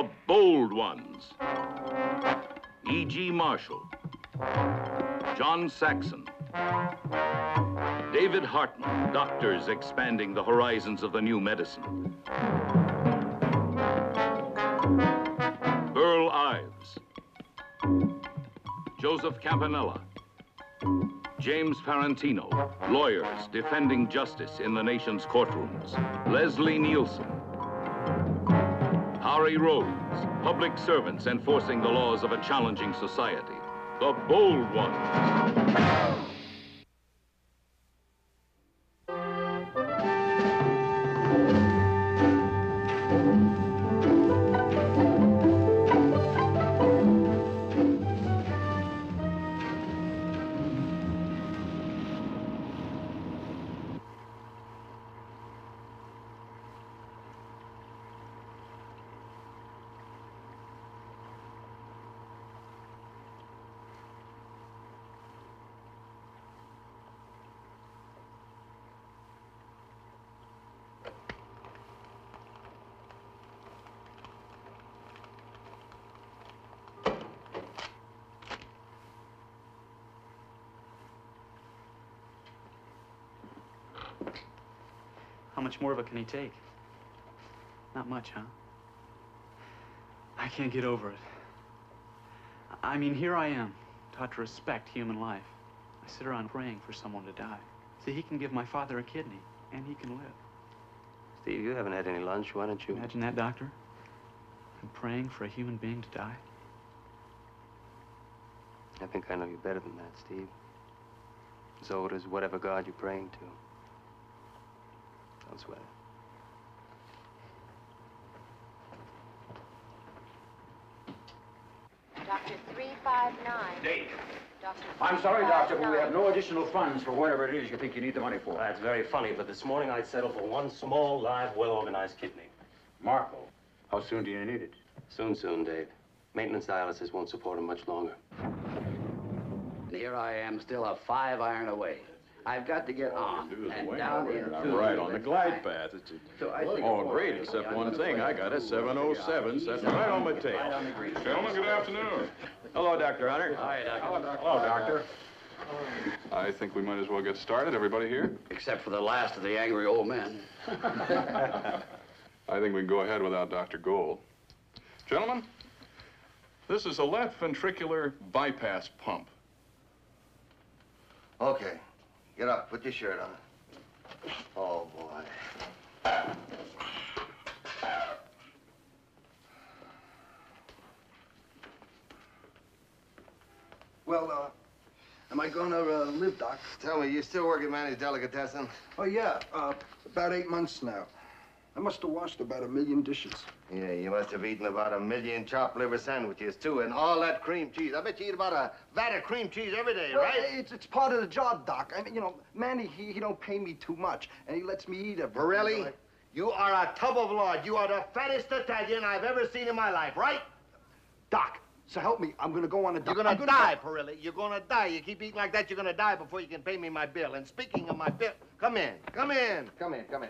The bold ones. E.G. Marshall. John Saxon. David Hartman, doctors expanding the horizons of the new medicine. Burl Ives. Joseph Campanella. James Farentino, lawyers defending justice in the nation's courtrooms. Leslie Nielsen. Hari Rhodes, public servants enforcing the laws of a challenging society. The bold ones. How much more of it can he take? Not much, huh? I can't get over it. I mean, here I am, taught to respect human life. I sit around praying for someone to die. See, he can give my father a kidney, and he can live. Steve, you haven't had any lunch. Why don't you? Imagine that, Doctor. I'm praying for a human being to die. I think I know you better than that, Steve. Old as whatever God you're praying to. Don't sweat it. Doctor 359. Date. Doctor I'm sorry, Doctor, but we have no additional funds for whatever it is you think you need the money for. That's very funny, but this morning I'd settle for one small, live, well-organized kidney. Marco, how soon do you need it? Soon, soon, Dave. Maintenance dialysis won't support him much longer. And here I am, still a five iron away. I've got to get on and down into I'm right on the the glide path. It's So I think- all great, except one thing. I got a 707 sitting right on my tail. Gentlemen, good afternoon. Hello, Dr. Hunter. Hi, Doctor. Hello, Doctor. I think we might as well get started. Everybody here? Except for the last of the angry old men. I think we can go ahead without Dr. Gold. Gentlemen, this is a left ventricular bypass pump. Okay. Get up. Put your shirt on. Oh, boy. Well, uh, am I gonna uh, live, Doc? Tell me, you still working Manny's Delicatessen? Oh, yeah, uh, about eight months now. I must have washed about a million dishes. Yeah, you must have eaten about a million chopped liver sandwiches, too, and all that cream cheese. I bet you eat about a vat of cream cheese every day, Well, right? It's, it's part of the job, Doc. I mean, you know, Manny, he, he don't pay me too much, and he lets me eat everything. Borelli, I- you are a tub of lard. You are the fattest Italian I've ever seen in my life, right? Doc, so help me. I'm gonna go on a You're diet. gonna die, Pirelli. You're gonna die. You keep eating like that, you're gonna die before you can pay me my bill. And speaking of my bill, come in, come in, come in, come in.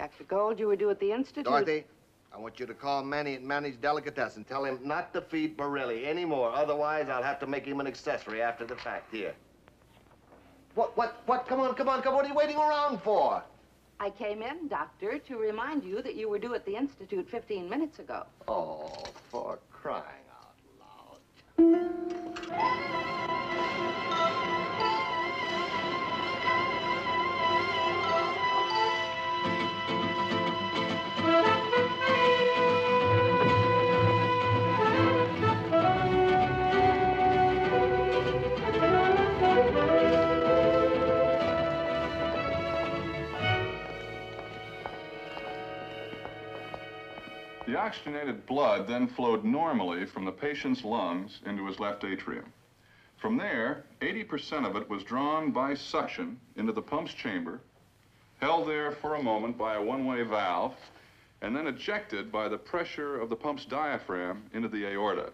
Dr. Gold, you were due at the Institute. Dorothy, I want you to call Manny at Manny's Delicatessen. Tell him not to feed Borelli anymore. Otherwise, I'll have to make him an accessory after the fact. Here. What, what, what? Come on, come on, come on. What are you waiting around for? I came in, Doctor, to remind you that you were due at the Institute 15 minutes ago. Oh, for crying out loud. Oxygenated blood then flowed normally from the patient's lungs into his left atrium. From there, 80% of it was drawn by suction into the pump's chamber, held there for a moment by a one-way valve, and then ejected by the pressure of the pump's diaphragm into the aorta.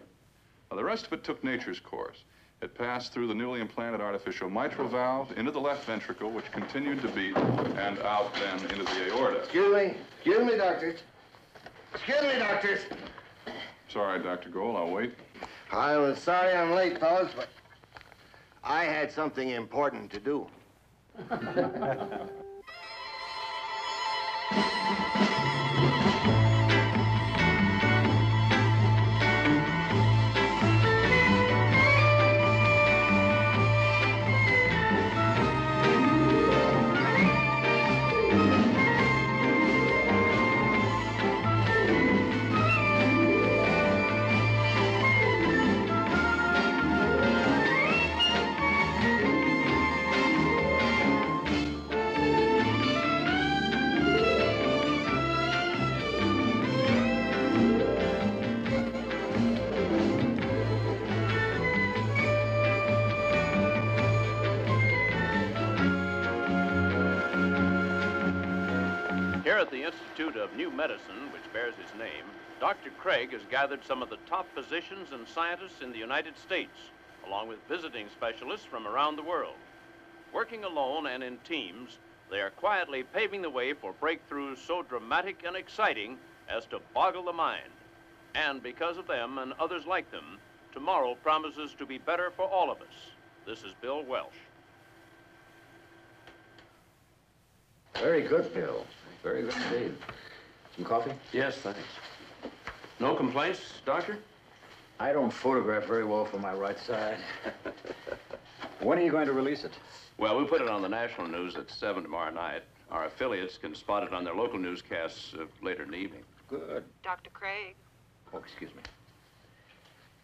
Now, the rest of it took nature's course. It passed through the newly implanted artificial mitral valve into the left ventricle, which continued to beat, and out then into the aorta. Excuse me. Excuse me, doctors. Excuse me, doctors. Sorry, Dr. Gold, I'll wait. I was sorry I'm late, fellas, but I had something important to do. Institute of New Medicine, which bears his name, Dr. Craig has gathered some of the top physicians and scientists in the United States, along with visiting specialists from around the world. Working alone and in teams, they are quietly paving the way for breakthroughs so dramatic and exciting as to boggle the mind. And because of them and others like them, tomorrow promises to be better for all of us. This is Bill Welsh. Very good, Bill. Very good indeed. Some coffee? Yes, thanks. No complaints, Doctor? I don't photograph very well for my right side. when are you going to release it? Well, we'll put it on the national news at 7 tomorrow night. Our affiliates can spot it on their local newscasts uh, later in the evening. Good. Dr. Craig, Oh, excuse me.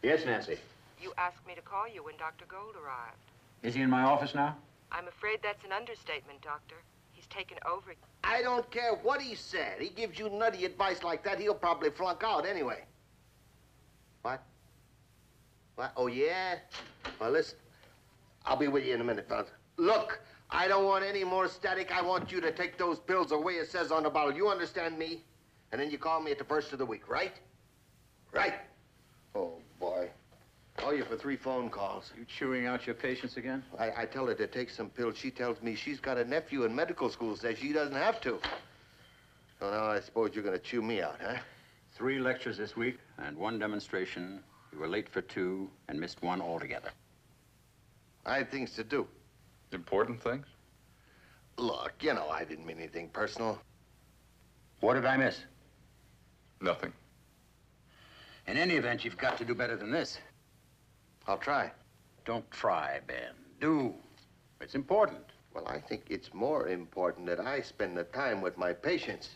Yes, Nancy. you asked me to call you when Dr. Gold arrived. Is he in my office now? I'm afraid that's an understatement, Doctor. He's taken over. I don't care what he said. He gives you nutty advice like that, he'll probably flunk out anyway. What? What? Oh, yeah? Well, listen. I'll be with you in a minute, fellas. Look, I don't want any more static. I want you to take those pills the way it says on the bottle. You understand me? And then you call me at the first of the week, right? Right. Oh, boy. Call you for three phone calls. You chewing out your patients again? I, I tell her to take some pills. She tells me she's got a nephew in medical school, says she doesn't have to. So now I suppose you're going to chew me out, huh? Three lectures this week and one demonstration. You were late for two and missed one altogether. I had things to do. Important things? Look, you know I didn't mean anything personal. What did I miss? Nothing. In any event, you've got to do better than this. I'll try. Don't try, Ben. Do. It's important. Well, I think it's more important that I spend the time with my patients.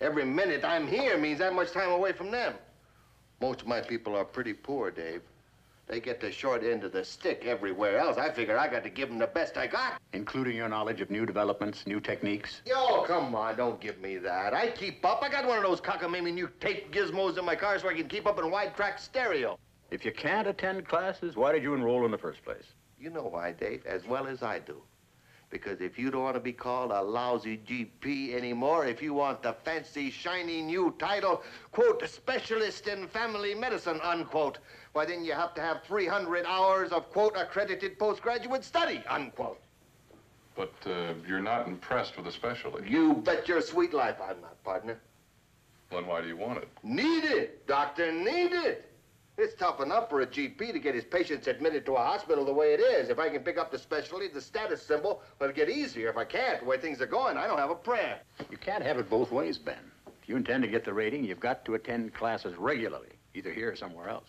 Every minute I'm here means that much time away from them. Most of my people are pretty poor, Dave. They get the short end of the stick everywhere else. I figure I got to give them the best I got. Including your knowledge of new developments, new techniques. Yo, come on, don't give me that. I keep up. I got one of those cockamamie new tape gizmos in my car so I can keep up in wide track stereo. If you can't attend classes, why did you enroll in the first place? You know why, Dave, as well as I do. Because if you don't want to be called a lousy GP anymore, if you want the fancy, shiny new title, quote, specialist in family medicine, unquote, why then you have to have 300 hours of, quote, accredited postgraduate study, unquote. But uh, you're not impressed with the specialty. You bet your sweet life I'm not, partner. Then why do you want it? Need it, doctor, need it. It's tough enough for a GP to get his patients admitted to a hospital the way it is. If I can pick up the specialty, the status symbol, it'll get easier. If I can't, the way things are going, I don't have a prayer. You can't have it both ways, Ben. If you intend to get the rating, you've got to attend classes regularly, either here or somewhere else.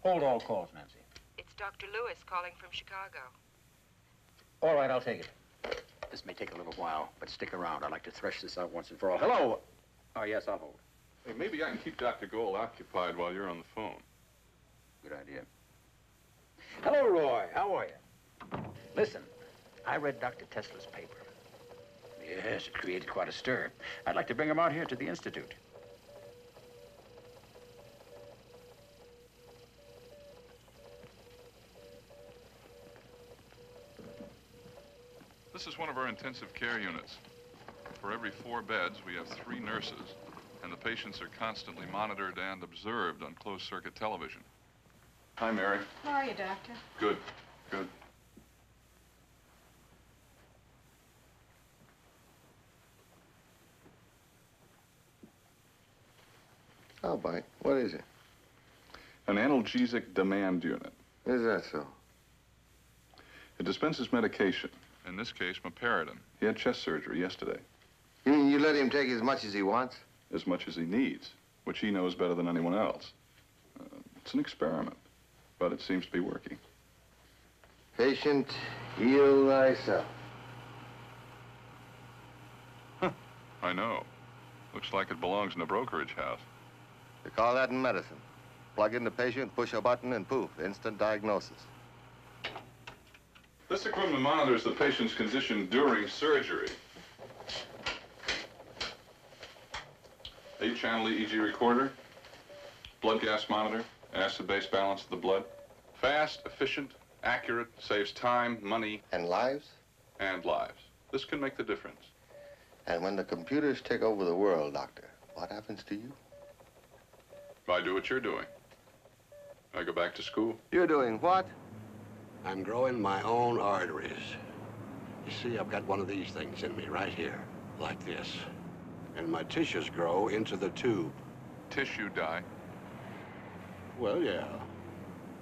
Hold all calls, Nancy. It's Dr. Lewis calling from Chicago. All right, I'll take it. This may take a little while, but stick around. I'd like to thresh this out once and for all. Hello. Oh, yes, I'll hold. Hey, maybe I can keep Dr. Gold occupied while you're on the phone. Good idea. Hello, Roy. How are you? Listen, I read Dr. Tesla's paper. Yes, it created quite a stir. I'd like to bring him out here to the Institute. This is one of our intensive care units. For every four beds, we have three nurses, and the patients are constantly monitored and observed on closed-circuit television. Hi, Mary. How are you, Doctor? Good, good. Oh, How, Mike? What is it? An analgesic demand unit. Is that so? It dispenses medication. In this case, meperidine. He had chest surgery yesterday. You mean you let him take as much as he wants? As much as he needs, which he knows better than anyone else. Uh, it's an experiment, but it seems to be working. Patient, heal thyself. I know. Looks like it belongs in a brokerage house. They call that in medicine. Plug in the patient, push a button, and poof, instant diagnosis. This equipment monitors the patient's condition during surgery. Eight-channel EEG recorder, blood gas monitor, acid-base balance of the blood. Fast, efficient, accurate, saves time, money. And lives? And lives. This can make the difference. And when the computers take over the world, Doctor, what happens to you? I do what you're doing. I go back to school. You're doing what? I'm growing my own arteries. You see, I've got one of these things in me right here, like this. And my tissues grow into the tube. Tissue die? Well, yeah.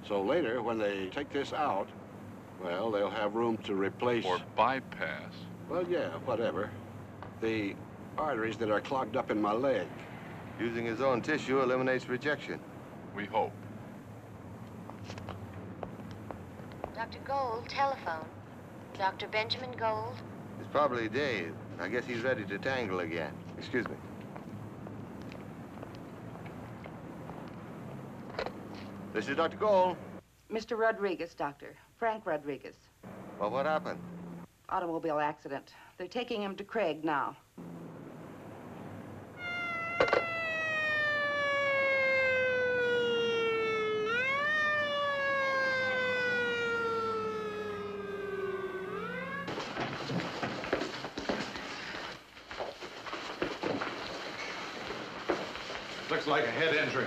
So later, when they take this out, well, they'll have room to replace... Or bypass. Well, yeah, whatever. The arteries that are clogged up in my leg. Using his own tissue eliminates rejection. We hope. Dr. Gold, telephone. Dr. Benjamin Gold? It's probably Dave. I guess he's ready to tangle again. Excuse me. This is Dr. Gold. Mr. Rodriguez, doctor. Frank Rodriguez. Well, what happened? Automobile accident. They're taking him to Craig now. Like a head injury.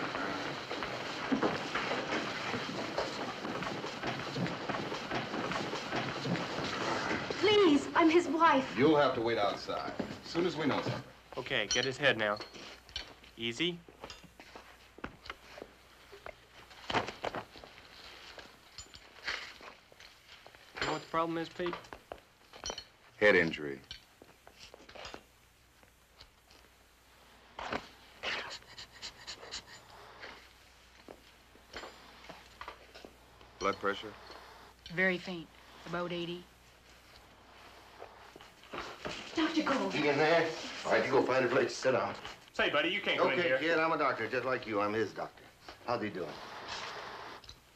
Please, I'm his wife. You'll have to wait outside. As soon as we know something. Okay, get his head now. Easy. You know what the problem is, Pete? Head injury. Blood pressure? Very faint. About 80. Dr. Gold. You in there? All right, you go find a place to sit down. Say, buddy, you can't go in here. Okay, here. kid, I'm a doctor, just like you. I'm his doctor. How's he doing?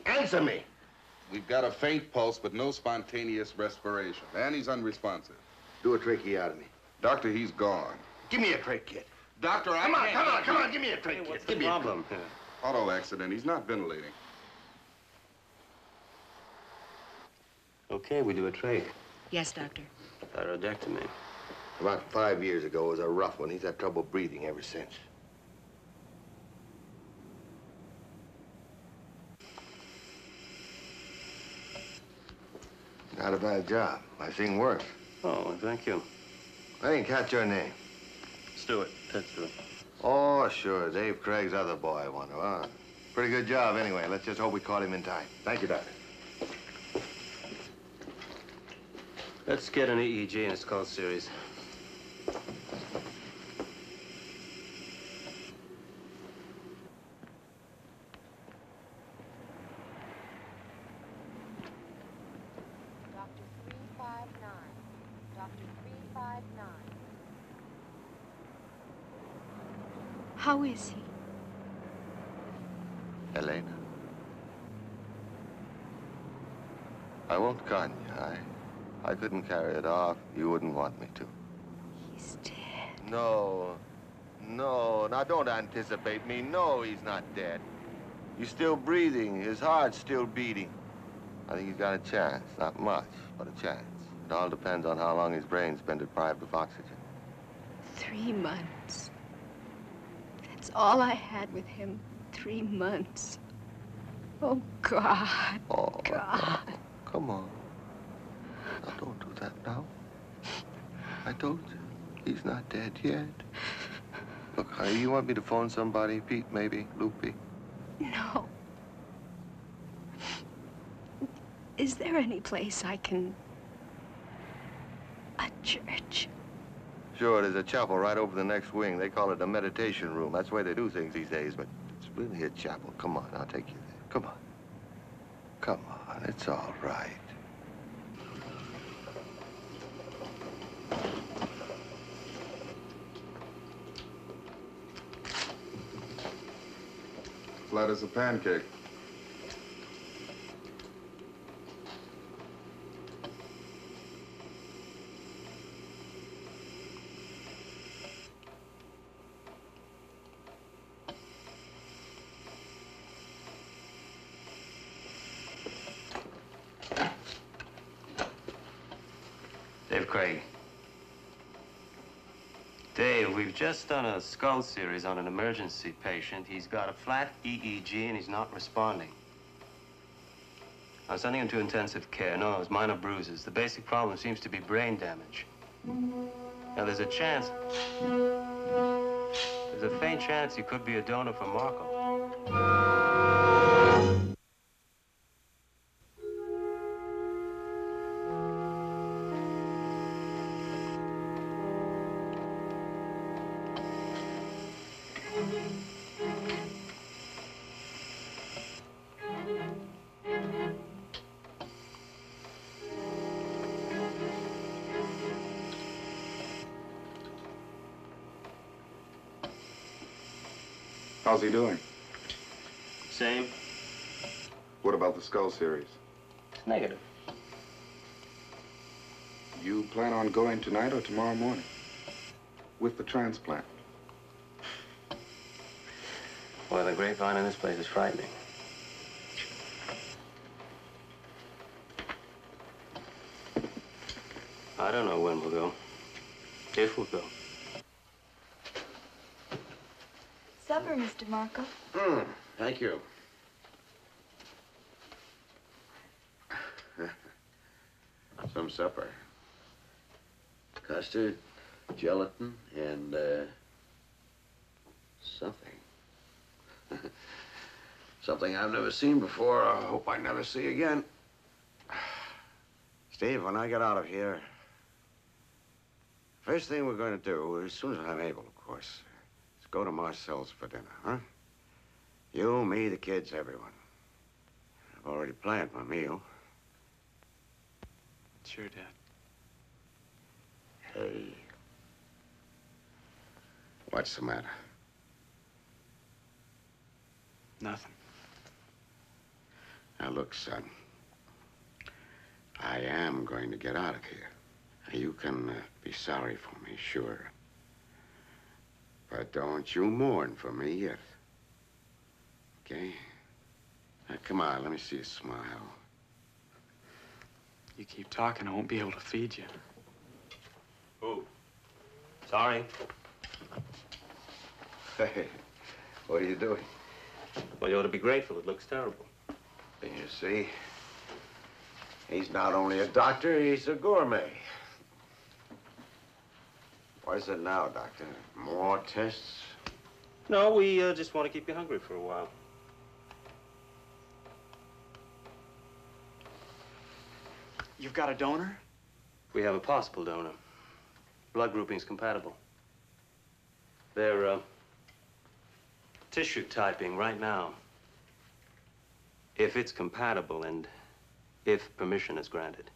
Answer me. We've got a faint pulse, but no spontaneous respiration. And he's unresponsive. Do a trachea out of me. Doctor, he's gone. Give me a trach, kid. Doctor, I Come on, can't come on, help come on, give me a trach, Hey, kid. what's the Give me problem? a Auto accident. He's not ventilating. Okay, we do a trach. Yes, doctor. Thyroidectomy. About five years ago was a rough one. He's had trouble breathing ever since. Not a bad job. I've seen worse. Oh, thank you. I didn't catch your name. Stewart, Ted Stewart. Oh, sure. Dave Craig's other boy, I wonder. Huh? Pretty good job, anyway. Let's just hope we caught him in time. Thank you, Doctor. Let's get an EEG and a skull series. Doctor 359. Doctor 359. How is he? Elena. I won't con you. I, I couldn't carry it off. You wouldn't want me to. He's dead. No. No. Now, don't anticipate me. No, he's not dead. He's still breathing. His heart's still beating. I think he's got a chance. Not much, but a chance. It all depends on how long his brain's been deprived of oxygen. Three months. That's all I had with him. Three months. Oh, God. Oh, God. Come on. Don't do that now. I told you, he's not dead yet. Look, honey, you want me to phone somebody? Pete, maybe? Loopy? No. Is there any place I can. a church? Sure, there's a chapel right over the next wing. They call it a meditation room. That's the way they do things these days, but it's really a chapel. Come on, I'll take you there. Come on. Come on, it's all right. Flat as a pancake. Dave Craig. Dave, we've just done a skull series on an emergency patient. He's got a flat EEG and he's not responding. I'm sending him to intensive care. No, it's minor bruises. The basic problem seems to be brain damage. Now, there's a chance, there's a faint chance he could be a donor for Marco. He doing? Same. What about the skull series? It's Negative. You plan on going tonight or tomorrow morning? With the transplant? Well, the grapevine in this place is frightening. I don't know when we'll go. If we'll go. Supper, Mr. Marco. Hmm, thank you. Some supper. Custard, gelatin, and, uh, something. something I've never seen before. I hope I never see again. Steve, when I get out of here, first thing we're going to do, as soon as I'm able, of course, is go to Marcel's for dinner, huh? You, me, the kids, everyone. I've already planned my meal. Sure, Dad. Hey. What's the matter? Nothing. Now, look, son. I am going to get out of here. You can uh, be sorry for me, sure. But don't you mourn for me yet. Okay? Now, come on, let me see you smile. You keep talking, I won't be able to feed you. Ooh. Sorry. Hey, what are you doing? Well, you ought to be grateful. It looks terrible. You see, he's not only a doctor, he's a gourmet. What is it now, Doctor? More tests? No, we uh, just want to keep you hungry for a while. You've got a donor? We have a possible donor. Blood grouping's compatible. They're uh, tissue typing right now. If it's compatible and if permission is granted.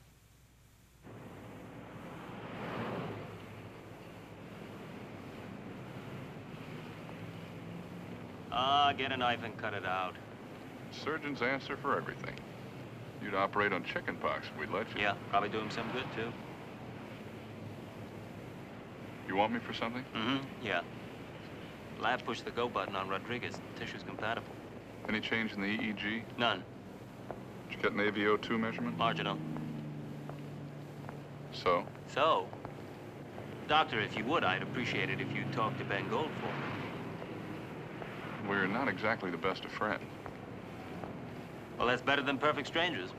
Ah, get a knife and cut it out. Surgeon's answer for everything. You'd operate on chickenpox if we'd let you. Yeah, probably do him some good, too. You want me for something? Mm-hmm, yeah. Lab pushed the go button on Rodriguez. Tissue's compatible. Any change in the EEG? None. Did you get an AVO2 measurement? Marginal. So? So, doctor, if you would, I'd appreciate it if you'd talk to Ben Gold for me. We're not exactly the best of friends. Well, that's better than perfect strangers.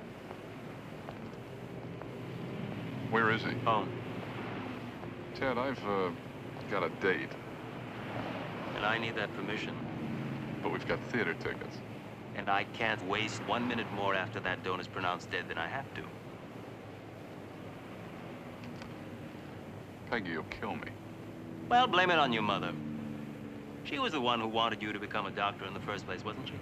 Where is he? Home. Ted, I've uh, got a date. And I need that permission. But we've got theater tickets. And I can't waste one minute more after that donor's pronounced dead than I have to. Peggy you'll kill me. Well, blame it on your mother. She was the one who wanted you to become a doctor in the first place, wasn't she?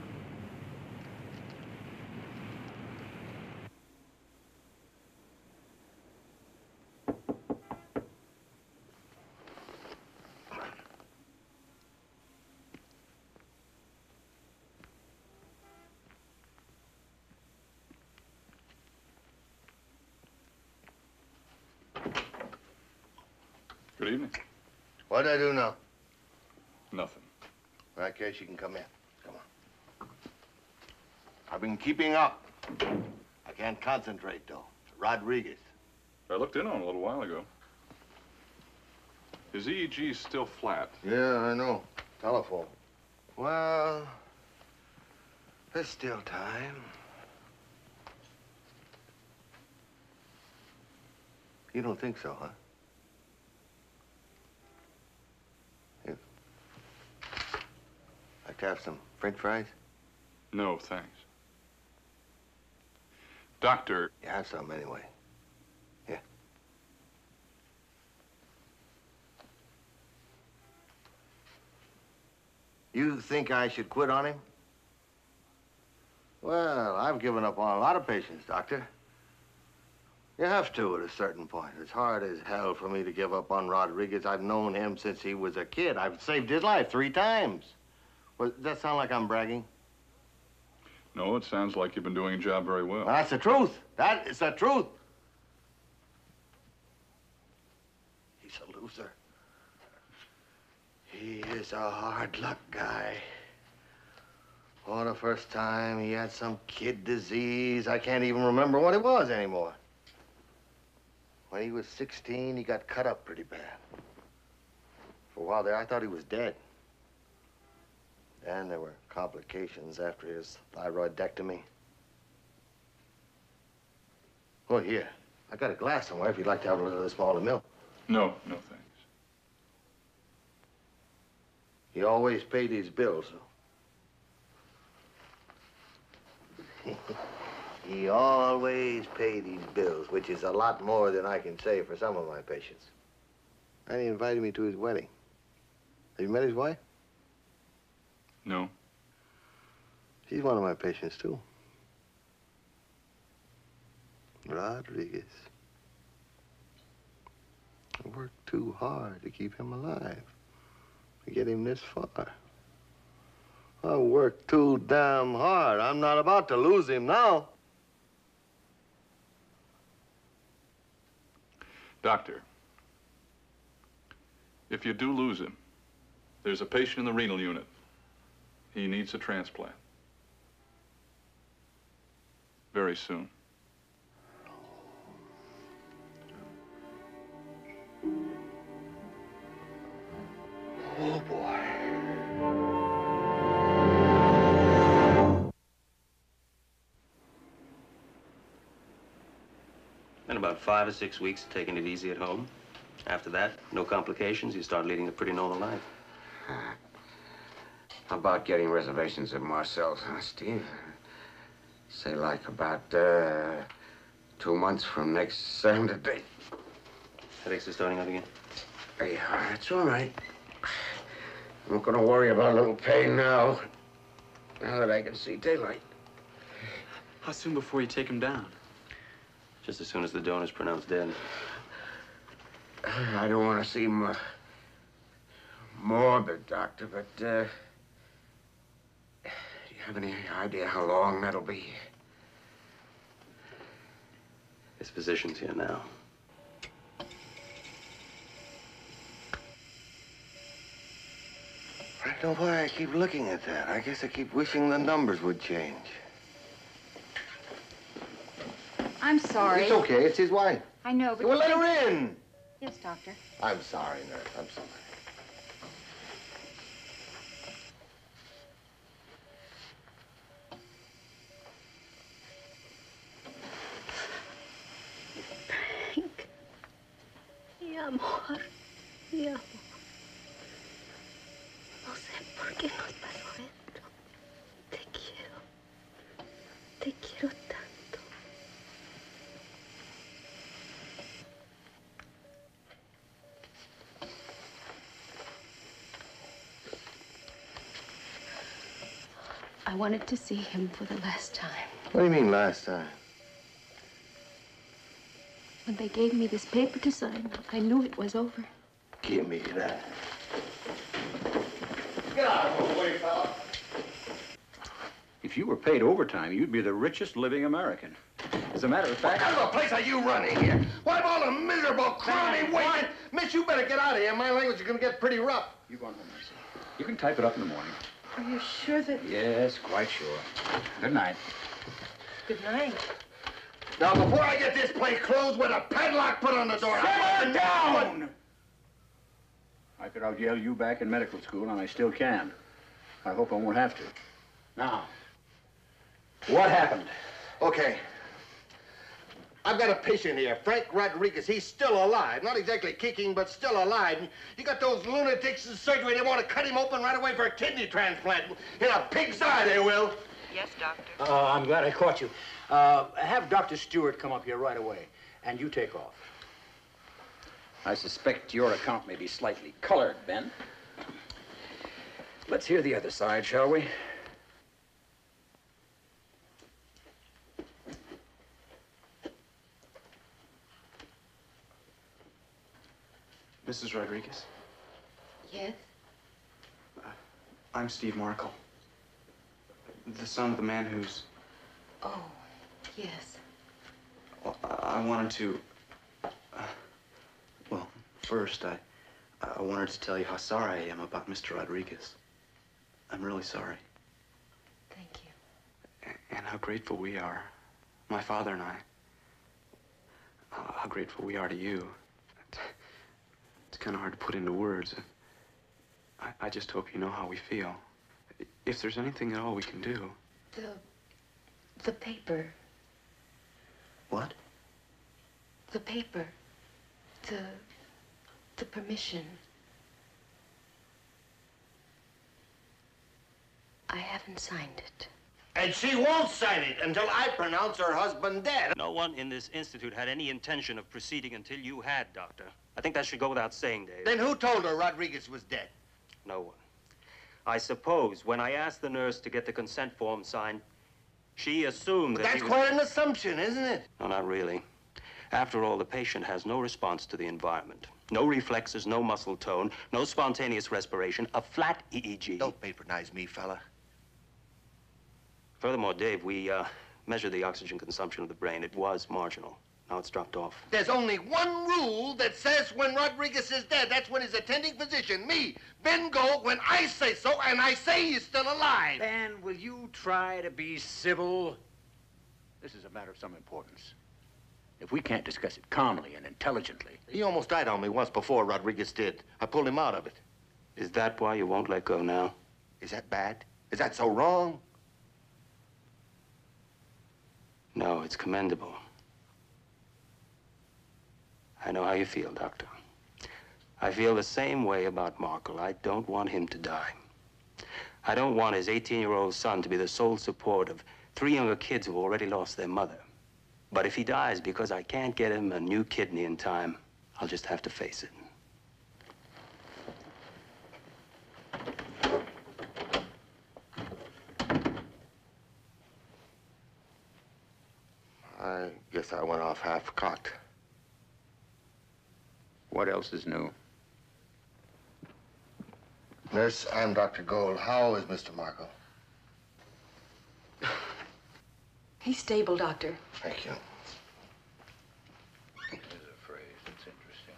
Good evening. What do I do now? In that case, you can come in. Come on. I've been keeping up. I can't concentrate, though. Rodriguez. I looked in on him a little while ago. His EEG's still flat. Yeah, I know. Telephone. Well, there's still time. You don't think so, huh? Here. Like to have some french fries? No, thanks. Doctor. You have some anyway. Yeah. You think I should quit on him? Well, I've given up on a lot of patients, Doctor. You have to at a certain point. It's hard as hell for me to give up on Rodriguez. I've known him since he was a kid. I've saved his life three times. Well, does that sound like I'm bragging? No, it sounds like you've been doing your job very well. Well, that's the truth. That is the truth. He's a loser. He is a hard luck guy. For the first time, he had some kid disease. I can't even remember what it was anymore. When he was 16, he got cut up pretty bad. For a while there, I thought he was dead. And there were complications after his thyroidectomy. Oh, here. I got a glass somewhere if you'd like to have a little of this smaller milk. No, no thanks. He always paid his bills. he always paid his bills, which is a lot more than I can say for some of my patients. And he invited me to his wedding. Have you met his wife? No. He's one of my patients, too. Rodriguez. I worked too hard to keep him alive, to get him this far. I worked too damn hard. I'm not about to lose him now. Doctor, if you do lose him, there's a patient in the renal unit. He needs a transplant. Very soon. Oh, boy. In about five or six weeks, taking it easy at home. After that, no complications, you start leading a pretty normal life. How about getting reservations at Marcel's, huh, Steve? Say, like, about, uh, two months from next Saturday. Headaches are starting up again? Yeah, that's all right. I'm not gonna worry about a little pain now. Now that I can see daylight. How soon before you take him down? Just as soon as the donor's pronounced dead. I don't want to seem uh, morbid, Doctor, but uh, do you have any idea how long that'll be? His physician's here now. I don't know why I keep looking at that. I guess I keep wishing the numbers would change. I'm sorry. It's okay. It's his wife. I know, but... Well, let her in. Yes, doctor. I'm sorry, nurse. I'm sorry. Wanted to see him for the last time. What do you mean last time? When they gave me this paper to sign, I knew it was over. Give me that. Get out of the way, fella. If you were paid overtime, you'd be the richest living American. As a matter of fact... What kind of a place are you running here? Why have all the miserable, crummy waiting? Miss, you better get out of here. My language is gonna get pretty rough. You go on home, Mercy. You can type it up in the morning. Are you sure that... Yes, quite sure. Good night. Good night. Now, before I get this place closed with a padlock put on the door... Simmer down! I could out yell you back in medical school, and I still can. I hope I won't have to. Now, what happened? Okay. I've got a patient here, Frank Rodriguez. He's still alive. Not exactly kicking, but still alive. You got those lunatics in surgery. They want to cut him open right away for a kidney transplant. In a pig's eye, they will. Yes, Doctor. Uh, I'm glad I caught you. Uh, have Dr. Stewart come up here right away, and you take off. I suspect your account may be slightly colored, Ben. Let's hear the other side, shall we? Mrs. Rodriguez, Yes? I'm Steve Markle. The son of the man who's... Oh, yes. Well, I I wanted to... uh, well, first, I, I wanted to tell you how sorry I am about Mr. Rodriguez. I'm really sorry. Thank you. And how grateful we are, my father and I. How grateful we are to you. It's kind of hard to put into words. I, I just hope you know how we feel. If there's anything at all we can do. The. the paper. What? The paper. The. the permission. I haven't signed it. And she won't sign it until I pronounce her husband dead. No one in this institute had any intention of proceeding until you had, Doctor. I think that should go without saying, Dave. Then who told her Rodriguez was dead? No one. I suppose when I asked the nurse to get the consent form signed, she assumed But that that's he was... quite an assumption, isn't it? No, not really. After all, the patient has no response to the environment. No reflexes, no muscle tone, no spontaneous respiration, a flat EEG. Don't patronize me, fella. Furthermore, Dave, we uh, measured the oxygen consumption of the brain. It was marginal. Now it's dropped off. There's only one rule that says when Rodriguez is dead, that's when his attending physician, me, Ben Gold, when I say so, and I say he's still alive. Ben, will you try to be civil? This is a matter of some importance. If we can't discuss it calmly and intelligently. He almost died on me once before Rodriguez did. I pulled him out of it. Is that why you won't let go now? Is that bad? Is that so wrong? No, it's commendable. I know how you feel, Doctor. I feel the same way about Markle. I don't want him to die. I don't want his 18-year-old son to be the sole support of three younger kids who've already lost their mother. But if he dies because I can't get him a new kidney in time, I'll just have to face it. I guess I went off half-cocked. What else is new? Nurse, I'm Dr. Gold. How is Mr. Markle? He's stable, Doctor. Thank you. There's a phrase that's interesting.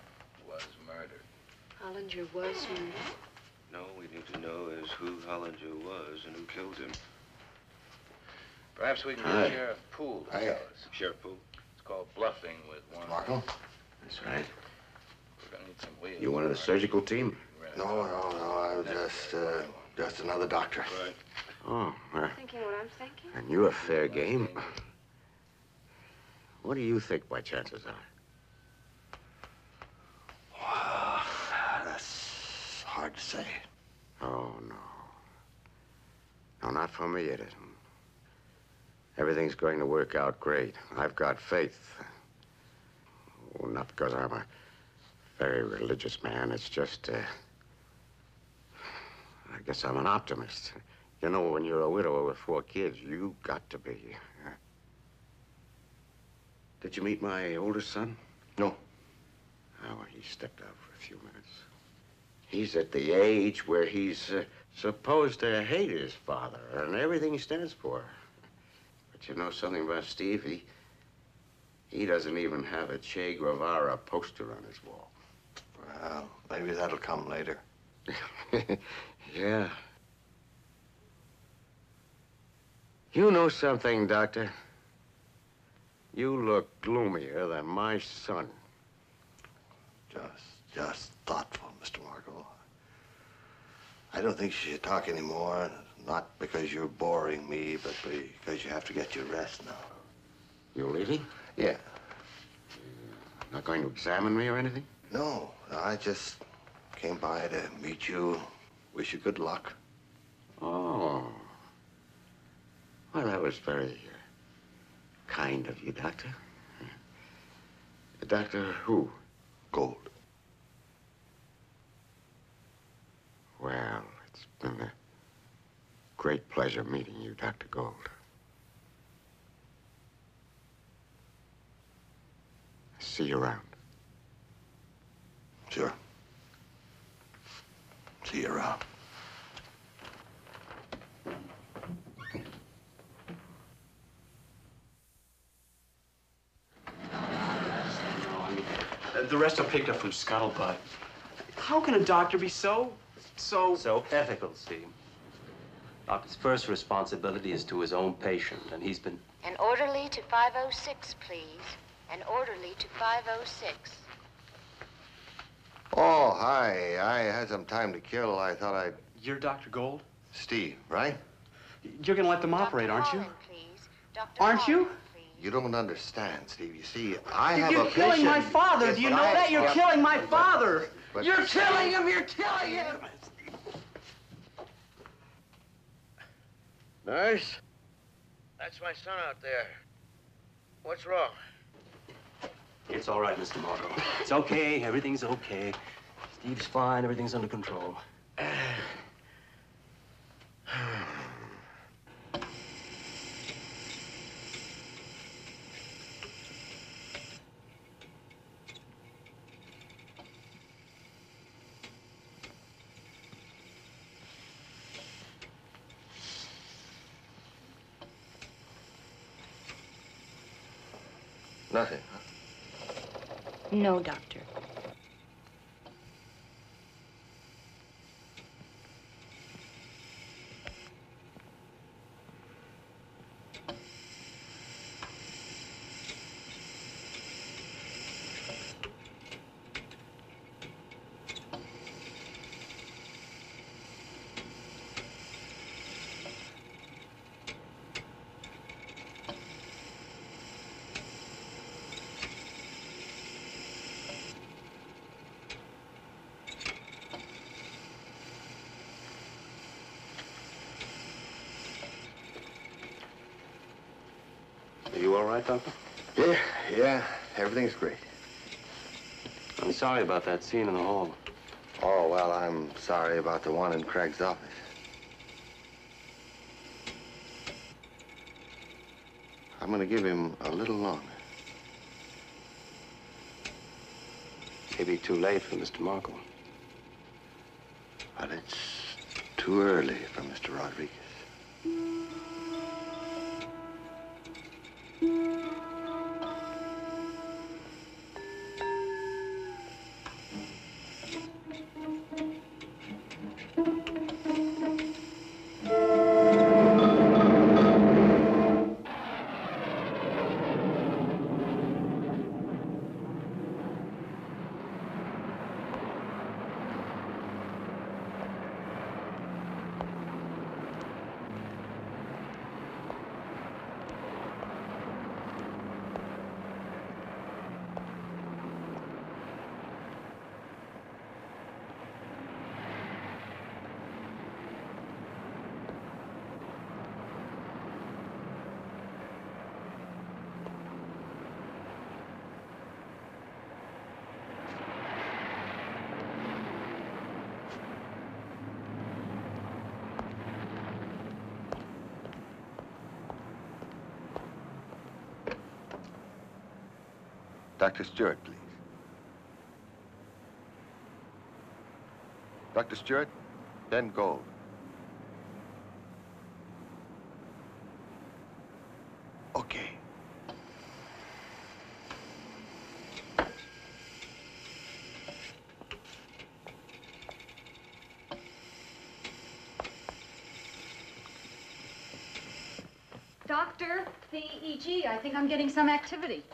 Was murdered. Hollinger was murdered. No, we need to know is who Hollinger was and who killed him. Perhaps we can Hi. get Sheriff Poole to tell us. Sheriff Poole. It's called bluffing with one. Markle? That's right. We're gonna need some wheels. You one a surgical team? No, no, no. I was just, uh, just another doctor. Right. Oh, well, Thinking what I'm thinking? and you a fair game. What do you think my chances are? Wow, that's hard to say. Oh, no. No, not for me, it isn't. Everything's going to work out great. I've got faith. Oh, not because I'm a very religious man. It's just, uh, I guess I'm an optimist. You know, when you're a widower with four kids, you got to be. uh, Did you meet my oldest son? No. Oh, well, he stepped out for a few minutes. He's at the age where he's uh, supposed to hate his father and everything he stands for. But you know something about Steve? He, he doesn't even have a Che Guevara poster on his wall. Well, maybe that'll come later. yeah. You know something, Doctor? You look gloomier than my son. Just, just thoughtful, Mr. Margot. I don't think you should talk anymore. Not because you're boring me, but because you have to get your rest now. You're leaving? Yeah. Not going to examine me or anything? No, I just came by to meet you, wish you good luck. Oh. Well, that was very kind of you, Doctor. Doctor who? Gold. Well, it's been a great pleasure meeting you, Dr. Gold. See you around. Sure. See you around. The rest are picked up from Scuttlebutt. How can a doctor be so, so... So ethical, Steve. Doctor's first responsibility is to his own patient, and he's been... An orderly to 506, please. An orderly to 506. Oh, hi. I had some time to kill. I thought I'd... You're Dr. Gold? Steve, right? You're gonna let them operate, aren't you? Holland, please. Dr. Aren't you? You don't understand, Steve. You see, I You're- have You're a killing my father. Yes, Do you know I- that? You're but- killing my father. but- You're killing him. You're killing him. Nurse? That's my son out there. What's wrong? It's all right, Mr. Margot. It's okay. Everything's okay. Steve's fine. Everything's under control. Nothing. No, Doctor. Right, Doctor? Yeah, yeah. Everything's great. I'm sorry about that scene in the hall. Oh, well, I'm sorry about the one in Craig's office. I'm gonna give him a little longer. Maybe too late for Mr. Markle. But it's too early for Mr. Rodriguez. Dr. Stuart, please. Dr. Stuart, Ben Gold. Okay. Doctor, the EEG, I think I'm getting some activity.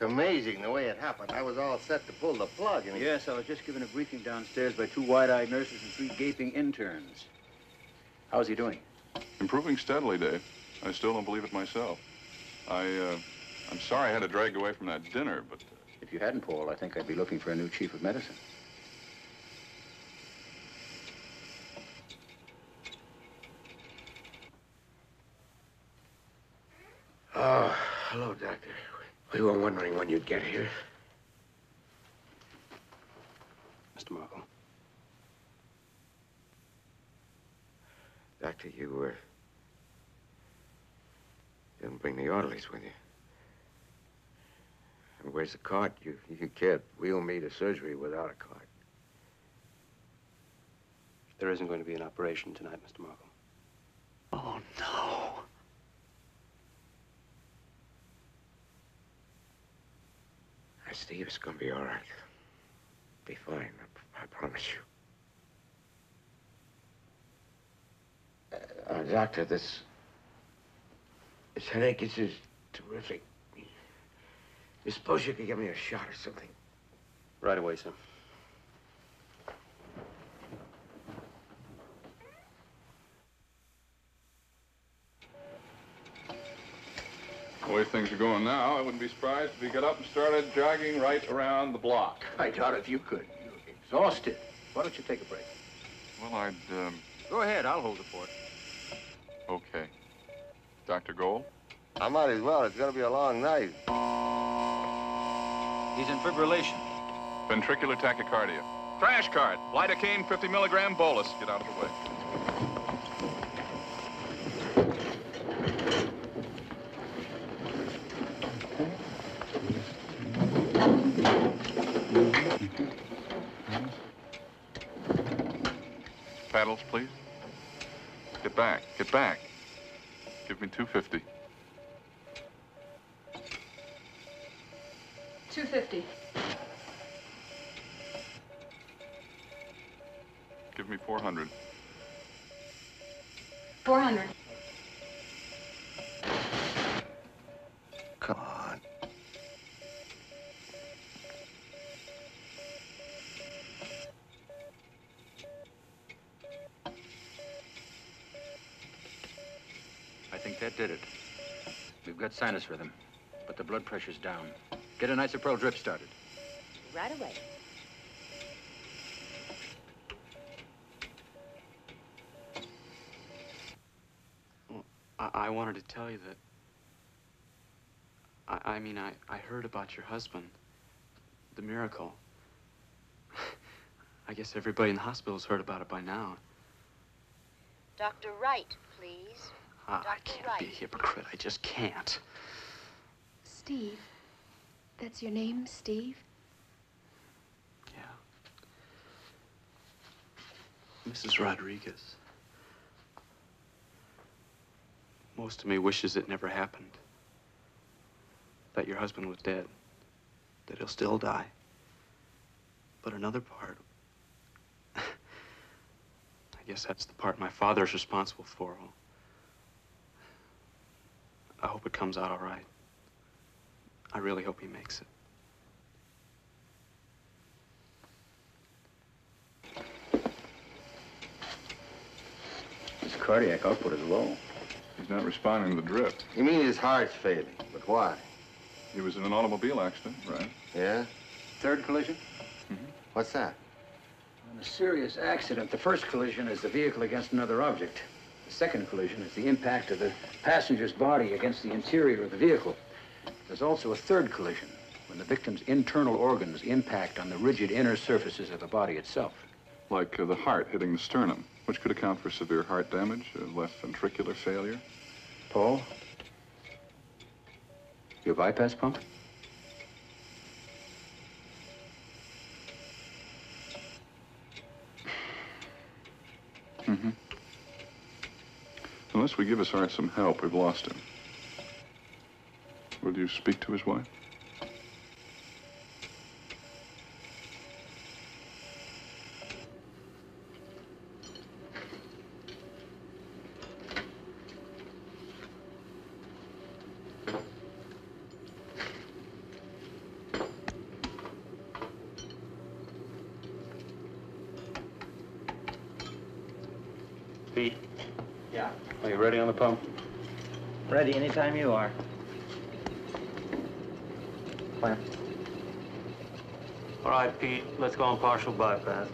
Amazing the way it happened. I was all set to pull the plug and. Yes, I was just given a briefing downstairs by two wide-eyed nurses and three gaping interns. How's he doing? Improving steadily, Dave. I still don't believe it myself. I, uh, I'm sorry I had to drag you away from that dinner, but... Uh... If you hadn't, Paul, I think I'd be looking for a new chief of medicine. Oh, hello, Doctor. We were wondering when you'd get here. Mr. Markle. Doctor, you were... You didn't bring the orderlies with you. And where's the cart? You, you can't wheel me to surgery without a cart. There isn't going to be an operation tonight, Mr. Markle. Oh, no. Steve, it's gonna be all right. Be fine, I, I promise you. Uh, uh, doctor, this... This headache is just terrific. You suppose you could give me a shot or something? Right away, sir. The way things are going now, I wouldn't be surprised if you got up and started jogging right around the block. I doubt if you could. You're exhausted. Why don't you take a break? Well, I'd, um... Go ahead. I'll hold the fort. Okay. Dr. Gold? I might as well. It's gonna be a long night. He's in fibrillation. Ventricular tachycardia. Crash cart. Lidocaine 50 milligram bolus. Get out of the way. Paddles, please. Get back. Back. Give me 250. 250. Give me 400. 400. Got sinus rhythm, but the blood pressure's down. Get an isopro drip started. Right away. I, I wanted to tell you that. I, I mean, I, I heard about your husband, the miracle. I guess everybody in the hospital's heard about it by now. Dr. Wright, please. Ah, I, I can't Wright. be a hypocrite. I just can't. Steve. That's your name, Steve? Yeah. Mrs. Rodriguez. Most of me wishes it never happened. That your husband was dead. That he'll still die. But another part. I guess that's the part my father's responsible for. I hope it comes out all right. I really hope he makes it. His cardiac output is low. He's not responding to the drip. You mean his heart's failing? But why? He was in an automobile accident, right? Yeah? Third collision? Mm-hmm. What's that? In a serious accident, the first collision is the vehicle against another object. The second collision is the impact of the passenger's body against the interior of the vehicle. There's also a third collision, when the victim's internal organs impact on the rigid inner surfaces of the body itself. like uh, the heart hitting the sternum, which could account for severe heart damage, uh, left ventricular failure. Paul? Your bypass pump? Mm-hmm. Unless we give his heart some help, we've lost him. Will you speak to his wife? Pete, Yeah. are you ready on the pump? Ready anytime you are. Clem. All right, Pete, let's go on partial bypass.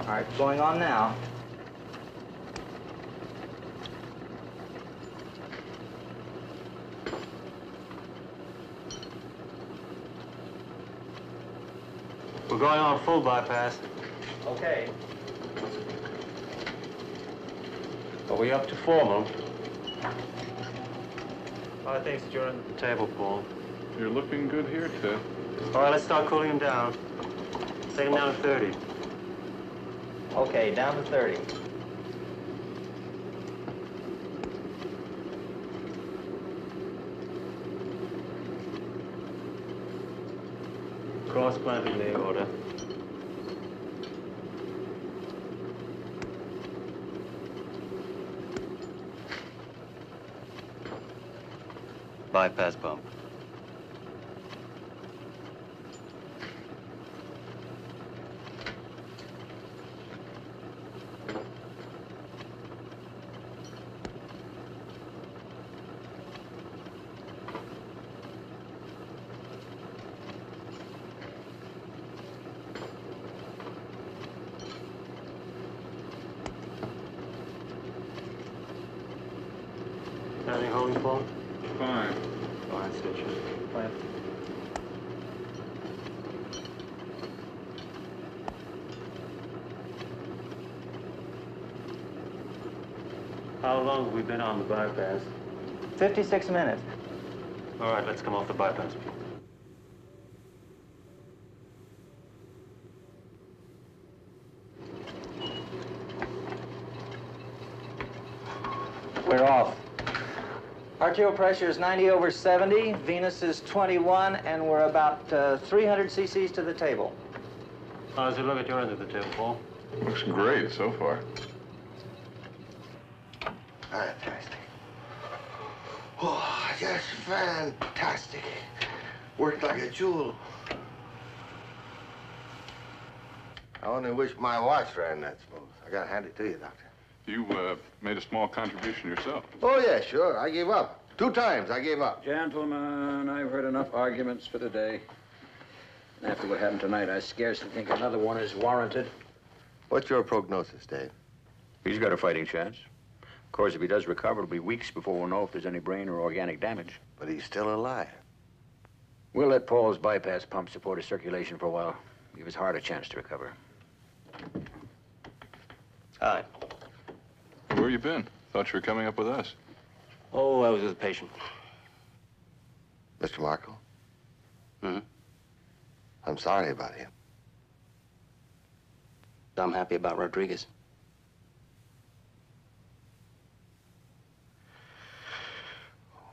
All right, going on now. We're going on full bypass. Okay. Are we up to formal? I think it's during the table, Paul. You're looking good here, Ted. All right, let's start cooling him down. Take him down to 30. Okay, down to 30. Cross-clamping the aorta. Bypass pump. Anything holding, Paul? Fine. Fine, stitches. Clem. How long have we been on the bypass? 56 minutes. All right, let's come off the bypass. We're off. Arterial pressure is 90 over 70, venous is 21, and we're about uh, 300 cc's to the table. How does it look at your end of the table, Paul? Looks great so far. Fantastic. Oh, just fantastic. Worked like a jewel. I only wish my watch ran that smooth. I gotta hand it to you, Doctor. You uh, made a small contribution yourself. Oh, yeah, sure. I gave up. Two times I gave up. Gentlemen, I've heard enough arguments for today. And After what happened tonight, I scarcely think another one is warranted. What's your prognosis, Dave? He's got a fighting chance. Of course, if he does recover, it'll be weeks before we'll know if there's any brain or organic damage. But he's still alive. We'll let Paul's bypass pump support his circulation for a while. Give his heart a chance to recover. Hi. Where you been? Thought you were coming up with us. Oh, I was with a patient. Mr. Markle? Mm-hmm. I'm sorry about him. I'm happy about Rodriguez.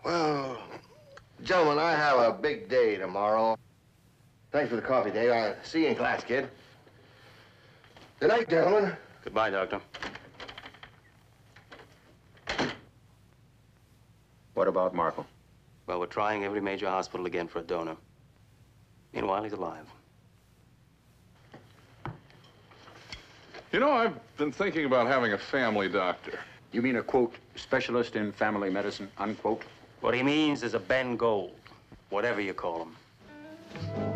Well, gentlemen, I have a big day tomorrow. Thanks for the coffee, Dave. I'll see you in class, kid. Good night, gentlemen. Goodbye, Doctor. What about Marco? Well, we're trying every major hospital again for a donor. Meanwhile, he's alive. You know, I've been thinking about having a family doctor. You mean a, quote, specialist in family medicine, unquote? What he means is a Ben Gold, whatever you call him.